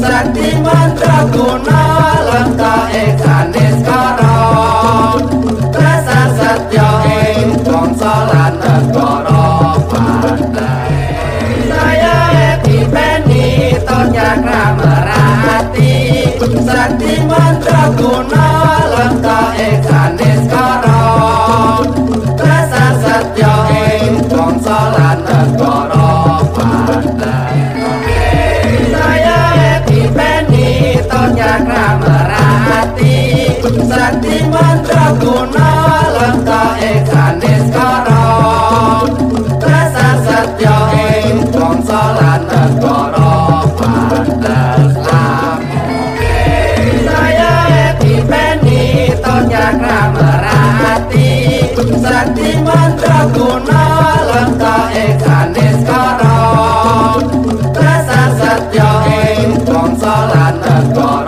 Sakti mantra guna Lengka eksanis karo Rasa setyo ing bangsa lan negara pandai Saya dipeni Tonya merati Sakti mantra guna Lengka eksanis karo Ratan Goro have.